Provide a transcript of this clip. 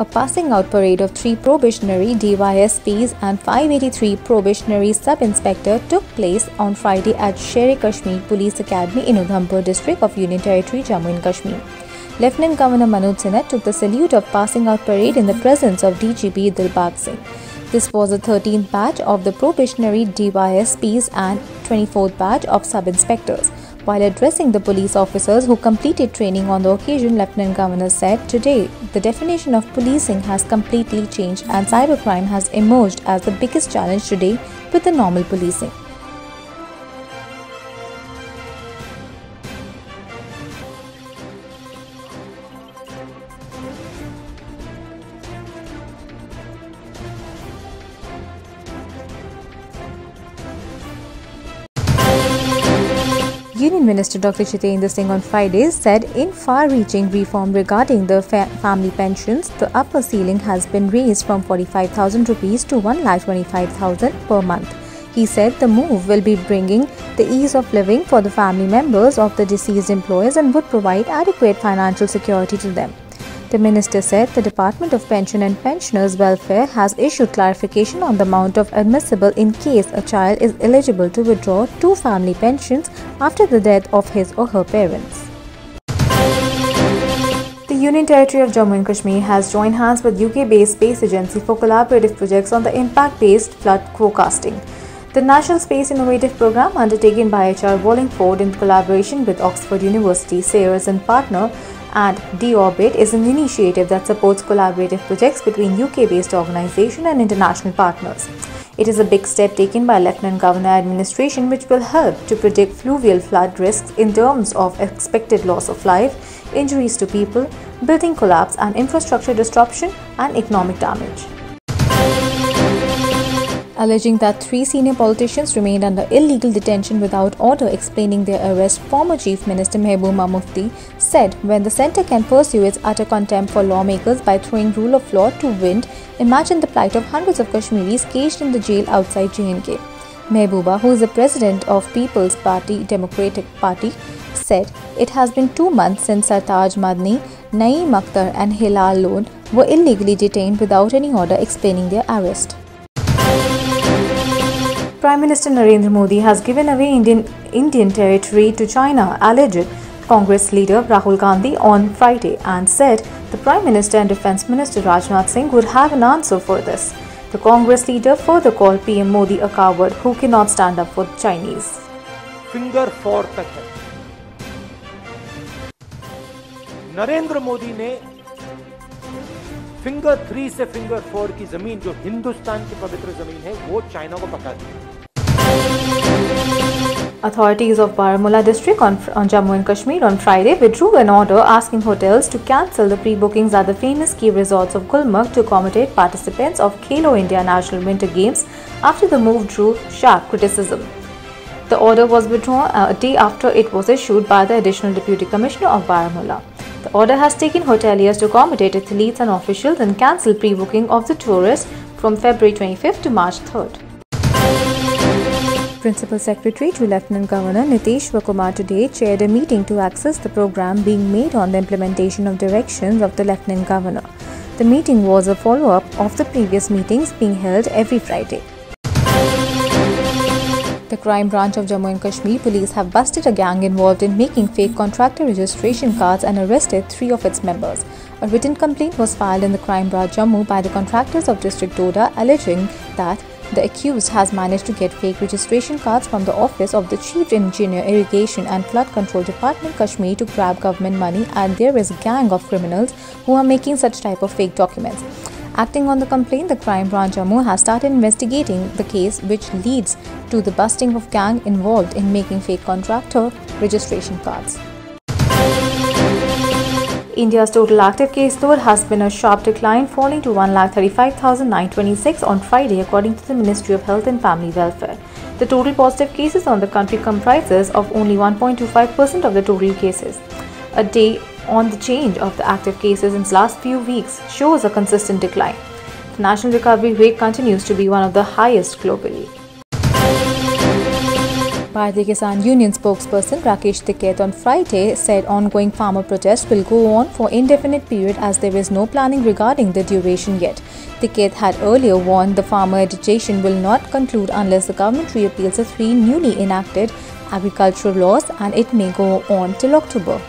A passing out parade of three probationary DYSPs and 583 probationary sub-inspector took place on Friday at Sher Kashmir Police Academy in Udhampur district of Union Territory, Jammu and Kashmir. Lieutenant Governor Manoj Sinha took the salute of passing out parade in the presence of DGP Dilbag Singh. This was the 13th batch of the probationary DYSPs and 24th batch of sub-inspectors. While addressing the police officers who completed training on the occasion, Lieutenant Governor said, Today, the definition of policing has completely changed and cybercrime has emerged as the biggest challenge today with the normal policing. Union Minister Dr. Jitendra Singh on Friday said in far-reaching reform regarding the fa- family pensions, the upper ceiling has been raised from 45,000 rupees to 1,25,000 per month. He said the move will be bringing the ease of living for the family members of the deceased employees and would provide adequate financial security to them. The minister said the Department of Pension and Pensioners Welfare has issued clarification on the amount of admissible in case a child is eligible to withdraw two family pensions after the death of his or her parents. The Union Territory of Jammu and Kashmir has joined hands with UK-based Space Agency for collaborative projects on the impact-based flood forecasting. The National Space Innovative Program undertaken by HR Wallingford in collaboration with Oxford University, Sayers and partner and D-Orbit is an initiative that supports collaborative projects between UK-based organization and international partners. It is a big step taken by Lieutenant Governor administration which will help to predict fluvial flood risks in terms of expected loss of life, injuries to people, building collapse and infrastructure disruption and economic damage alleging that three senior politicians remained under illegal detention without order explaining their arrest, former Chief Minister Mehbooba Mufti said when the centre can pursue its utter contempt for lawmakers by throwing rule of law to wind, imagine the plight of hundreds of Kashmiris caged in the jail outside J&K. Mehbooba, who is the president of People's Party Democratic Party, said it has been two months since Sartaj Madni, Naeem Akhtar and Hilal Lone were illegally detained without any order explaining their arrest. Prime Minister Narendra Modi has given away Indian, Indian territory to China, alleged Congress leader Rahul Gandhi on Friday and said the Prime Minister and Defence Minister Rajnath Singh would have an answer for this. The Congress leader further called PM Modi a coward who cannot stand up for the Chinese. Finger four तक है नरेंद्र मोदी ने finger three से finger four की जमीन जो हिंदुस्तान की पवित्र जमीन है वो चाइना को पका दी Authorities of Baramulla district on, on Jammu and Kashmir on Friday withdrew an order asking hotels to cancel the pre-bookings at the famous ski resorts of Gulmarg to accommodate participants of Khelo India National Winter Games after the move drew sharp criticism. The order was withdrawn uh, a day after it was issued by the Additional Deputy Commissioner of Baramulla. The order has taken hoteliers to accommodate athletes and officials and cancel pre-booking of the tourists from February 25th to March 3rd. Principal Secretary to Lieutenant Governor Nitish Kumar today chaired a meeting to access the program being made on the implementation of directions of the Lieutenant Governor. The meeting was a follow-up of the previous meetings being held every Friday. The crime branch of Jammu and Kashmir police have busted a gang involved in making fake contractor registration cards and arrested three of its members. A written complaint was filed in the crime branch Jammu by the contractors of District Doda alleging that the accused has managed to get fake registration cards from the office of the Chief Engineer Irrigation and Flood Control Department Kashmir to grab government money and there is a gang of criminals who are making such type of fake documents. Acting on the complaint, the crime branch Jammu has started investigating the case which leads to the busting of gang involved in making fake contractor registration cards. India's total active case load has been a sharp decline, falling to 1,35,926 on Friday, according to the Ministry of Health and Family Welfare. The total positive cases on the country comprises of only 1.25% of the total cases. A day on the change of the active cases in the last few weeks shows a consistent decline. The national recovery rate continues to be one of the highest globally. Bharatiya Kisan Union spokesperson Rakesh Tikait on Friday said ongoing farmer protests will go on for indefinite period as there is no planning regarding the duration yet. Tikait had earlier warned the farmer agitation will not conclude unless the government repeals the three newly enacted agricultural laws and it may go on till October.